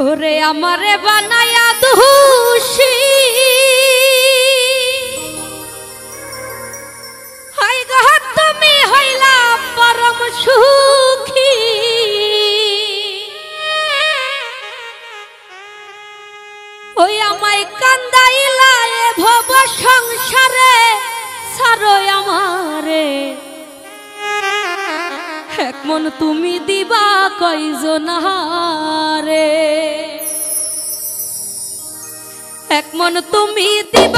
ওরে আমারে বানায়া দুষি। হাই গহ তুমি হইলা পরম সুখী। ওই আমায় কান্দাইলা ভব সংসারে, সারো আমারে। এক মন তুমি দিবা কয়জন হারে? এক মন তুমি দিবা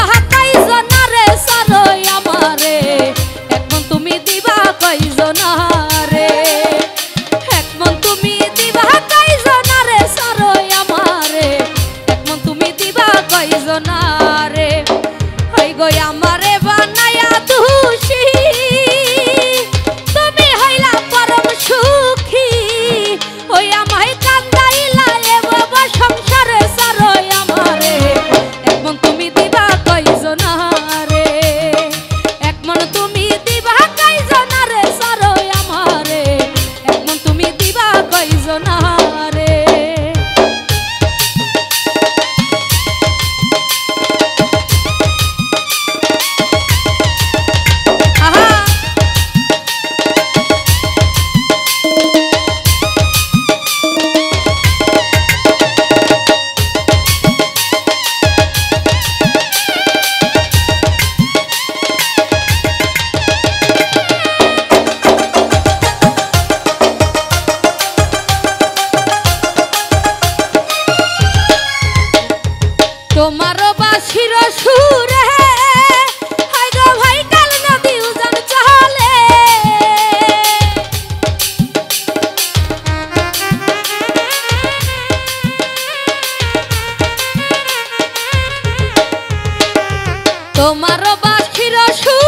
তোমার বাসির সুরে তোমার বাসির সুর